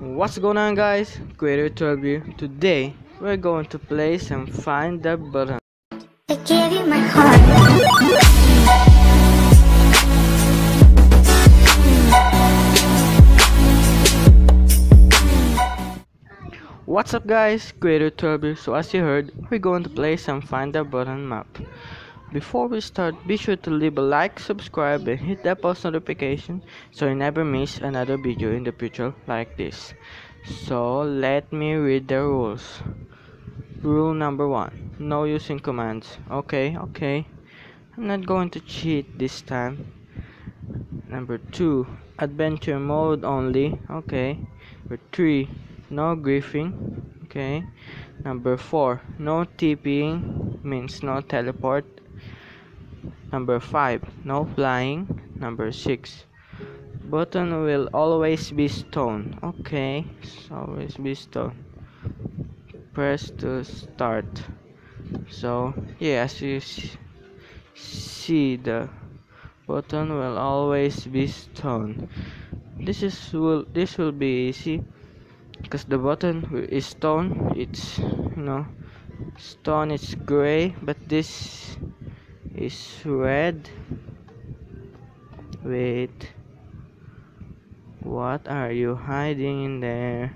What's going on guys? Creator Turbo. Today we're going to play some find the button. I gave you my heart. What's up guys? Creator Turbo. So as you heard, we're going to play some find the button map. Before we start, be sure to leave a like, subscribe and hit that post notification so you never miss another video in the future like this. So let me read the rules. Rule number one, no using commands. Okay, okay. I'm not going to cheat this time. Number two, adventure mode only. Okay. Number three, no griefing. Okay. Number four, no TPing means no teleport. Number five, no flying. Number six, button will always be stone. Okay, it's always be stone. Press to start. So yeah, you see, the button will always be stone. This is will this will be easy because the button is stone. It's you know stone is gray, but this is red. Wait. What are you hiding in there?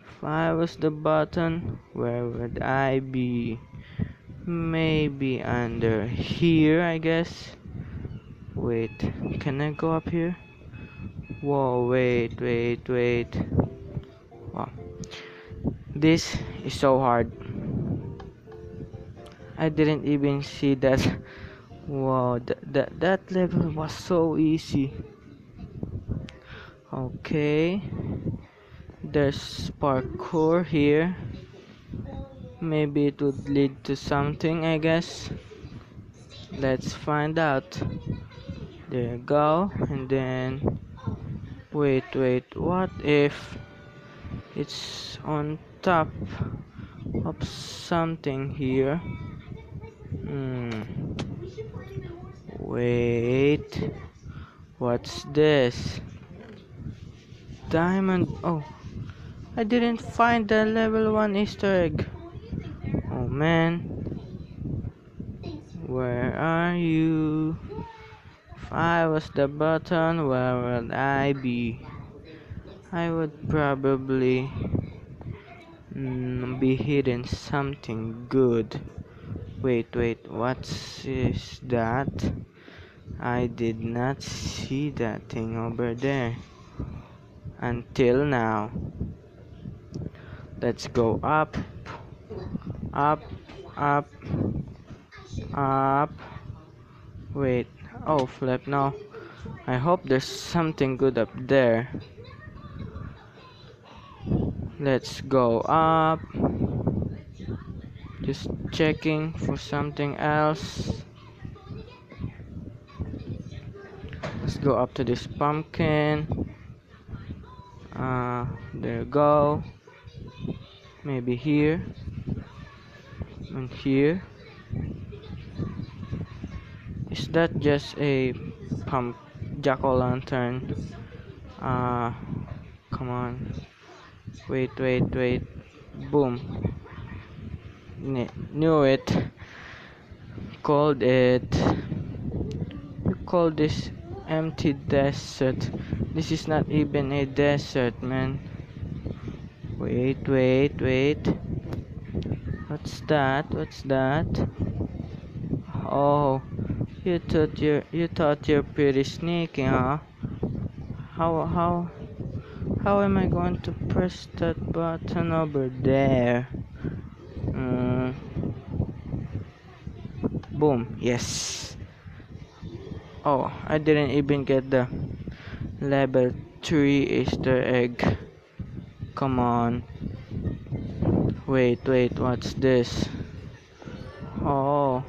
If I was the button, where would I be? Maybe under here, I guess. Wait, can I go up here? Whoa, wait, wait, wait. Wow. This is so hard. I didn't even see that. Wow, that, that, that level was so easy. Okay. There's parkour here. Maybe it would lead to something, I guess. Let's find out. There you go. And then. Wait, wait. What if it's on top of something here? Hmm. Wait. What's this? Diamond. Oh. I didn't find the level 1 Easter egg. Oh man. Where are you? If I was the button, where would I be? I would probably mm, be hidden something good. Wait, wait, what is that? I did not see that thing over there until now. Let's go up, up, up, up. Wait, oh, flip now. I hope there's something good up there. Let's go up. Just checking for something else. Let's go up to this pumpkin. Uh, there you go. Maybe here. And here. Is that just a pump jack o' lantern? Uh, come on. Wait, wait, wait. Boom. Kn- knew it. Called it. You call this empty desert. This is not even a desert, man. Wait, wait, wait. What's that? What's that? Oh, you thought you're you thought you're pretty sneaky, huh? How how how am I going to press that button over there? Boom. Yes. Oh, I didn't even get the level 3 Easter egg. Come on. Wait, wait, what's this? Oh,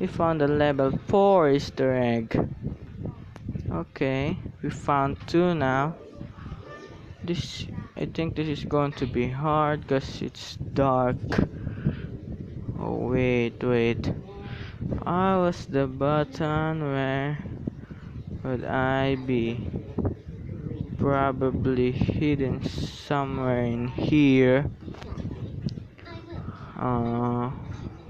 we found the level 4 Easter egg. Okay, we found two now. This, I think this is going to be hard because it's dark. Oh, wait, wait. I was the button where would I be? probably hidden somewhere in here. Uh,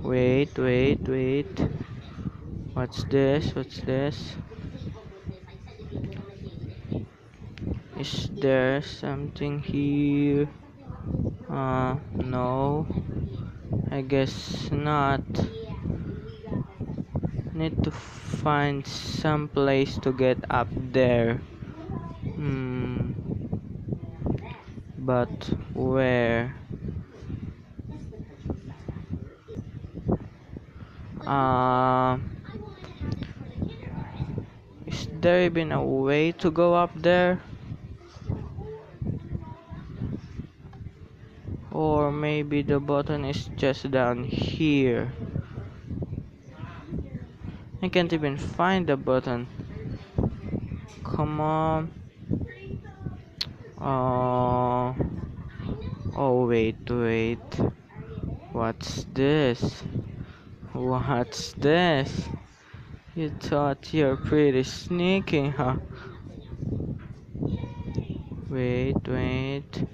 wait, wait, wait. What's this? What's this? Is there something here? Uh, no. I guess not. Need to find some place to get up there. Hmm. But where? Uh, is there even a way to go up there? Or maybe the button is just down here. I can't even find the button. Come on. Oh. Oh, wait, wait. What's this? What's this? You thought you're pretty sneaky, huh? Wait, wait.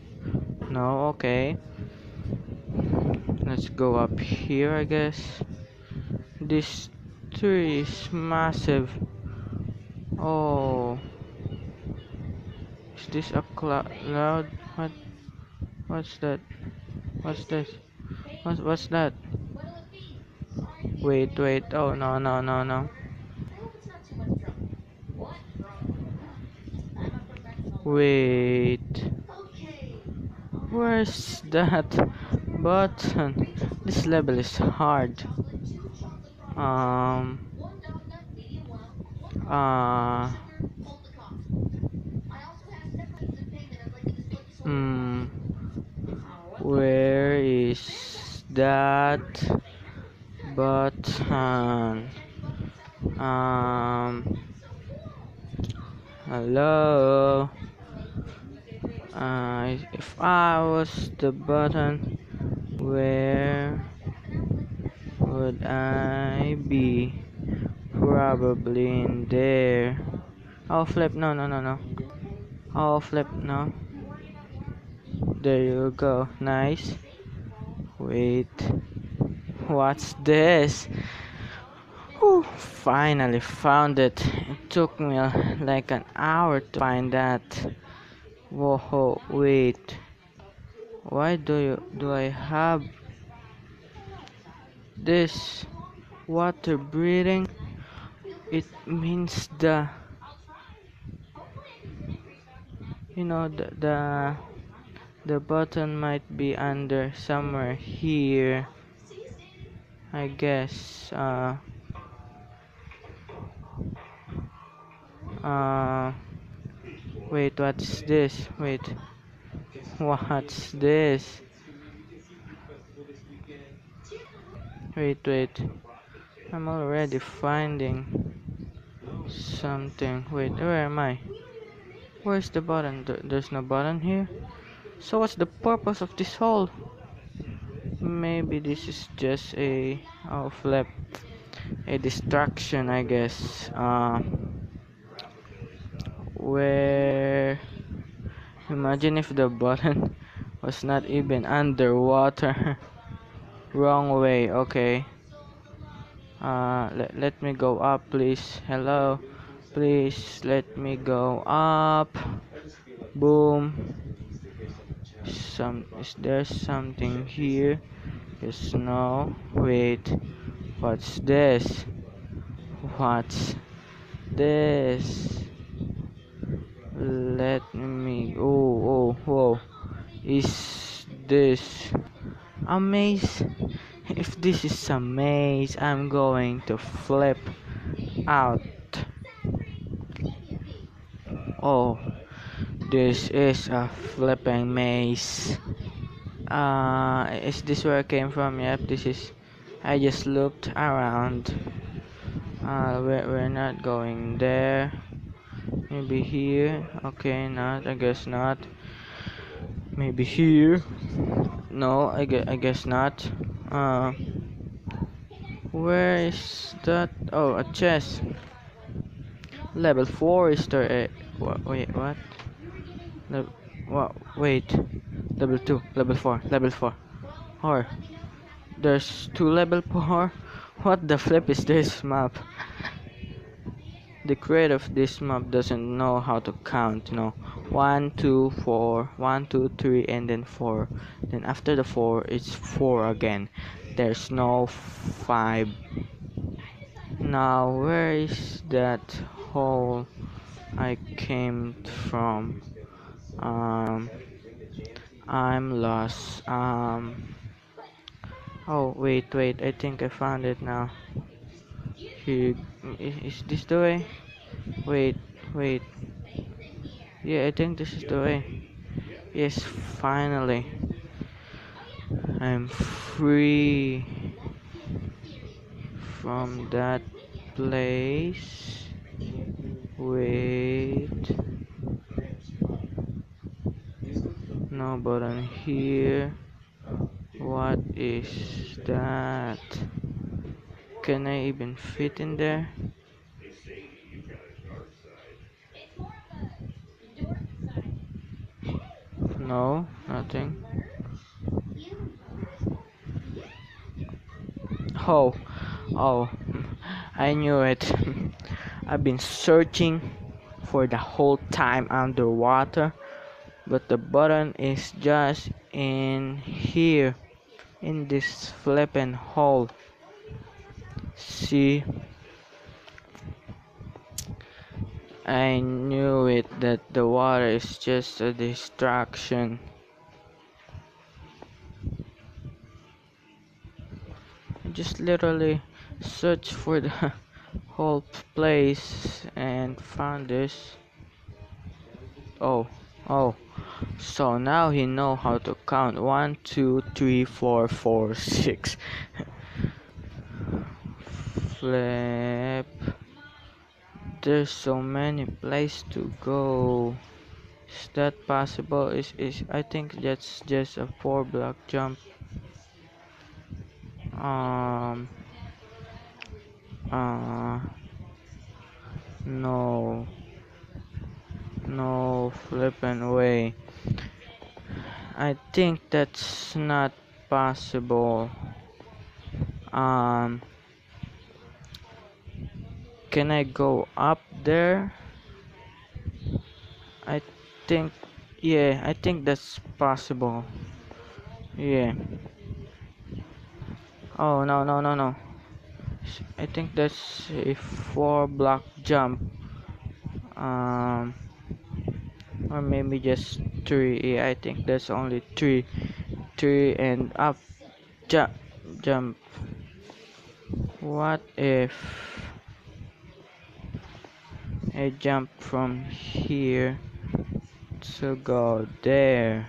No, okay. Let's go up here, I guess. This tree is massive. Oh. Is this a cloud? What? What's that? What's this? What, what's that? Wait, wait. Oh, no, no, no, no. Wait. Where's that button? This level is hard. Um. Uh. Hmm. Where is that button? Um. Hello. Uh, if I was the button, where would I be? Probably in there. Oh, flip. No, no, no, no. Oh, flip. No. There you go. Nice. Wait. What's this? Whew, finally found it. It took me uh, like an hour to find that. Whoa, wait. Why do you do I have this water breathing? It means the you know the the the button might be under somewhere here. I guess uh uh wait what's this wait what's this wait wait. I'm already finding something. Wait where am I? Where's the button? Th- there's no button here? So what's the purpose of this hole? Maybe this is just a oh flip a distraction I guess. Uh where imagine if the button was not even underwater wrong way okay. Uh let, let me go up please. Hello. Please let me go up. Boom. Some is there something here? Yes no. Wait. What's this? What's this? Let me oh oh whoa. Is this a maze if this is a maze i'm going to flip out. Oh this is a flipping maze. Uh is this where i came from? Yep this is i just looked around. Uh we're, we're not going there. Maybe here? Okay not i guess not. Maybe here no i guess, I guess not. Uh where is that? Oh a chest level 4 is there a wha- wait what? Wow, wait, level 2, level 4, level 4, or, there's 2 level 4, what the flip is this map? The creator of this map doesn't know how to count, you know, 1, 2, 4, 1, 2, 3, and then 4, then after the 4, it's 4 again, there's no 5, now where is that hole I came from? Um, I'm lost. Um, oh wait, wait. I think I found it now. Is this the way? Wait, wait. Yeah, I think this is the way. Yes, finally. I'm free from that place. Wait. No button here. What is that? Can I even fit in there? No, nothing. Oh, oh, I knew it. I've been searching for the whole time underwater, but the button is just in here, in this flipping hole. See? I knew it that the water is just a distraction. I just literally searched for the whole place and found this. Oh, oh. So now he know how to count. One, two, three, four, four, six. Flip. There's so many places to go. Is that possible? Is is I think that's just a four block jump. Um uh no no flipping way. I think that's not possible. Um can I go up there? I think yeah, I think that's possible. Yeah. Oh no no no no. I think that's a four block jump. Um or maybe just three. Yeah, I think that's only three. Three and up jump jump. What if I jump from here to go there.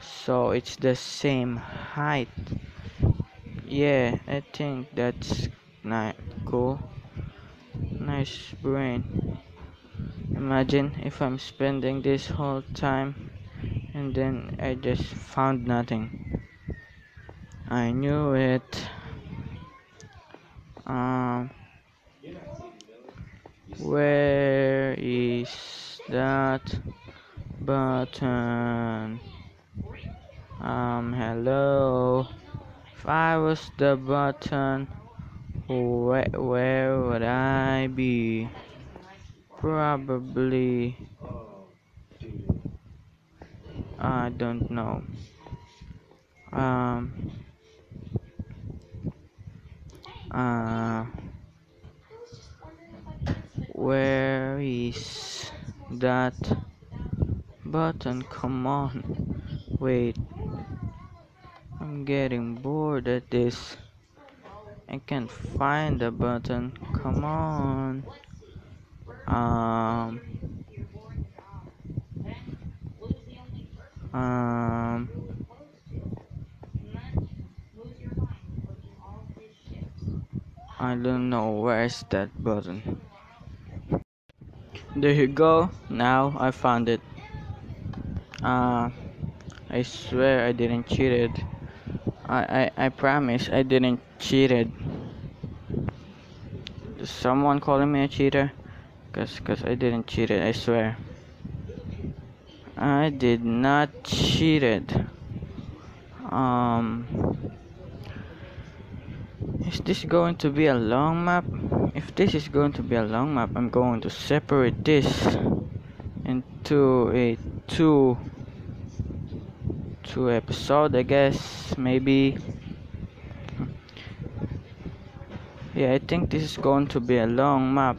So it's the same height. Yeah I think that's not cool. Nice brain. Imagine if I'm spending this whole time and then I just found nothing. I knew it. Um where is that button? Um, hello. If I was the button, where, where would I be? Probably. I don't know. Um. Uh. Where is that button? Come on. Wait. I'm getting bored at this. I can't find the button. Come on. Um. Um. I don't know where's that button. There you go. Now I found it. Uh, I swear I didn't cheated. I, I, I promise I didn't cheated. Is someone calling me a cheater? Cause, cause I didn't cheat it, I swear. I did not cheated. Um, is this going to be a long map? If this is going to be a long map, I'm going to separate this into a two two episode I guess maybe. Yeah I think this is going to be a long map.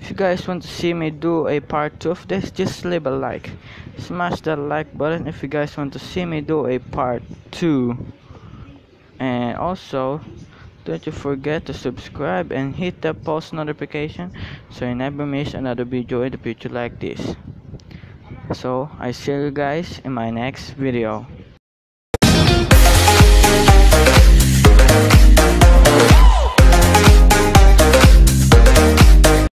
If you guys want to see me do a part 2 of this just leave a like. Smash that like button if you guys want to see me do a part 2 and also don't you forget to subscribe and hit the post notification so you never miss another video in the future like this. So I see you guys in my next video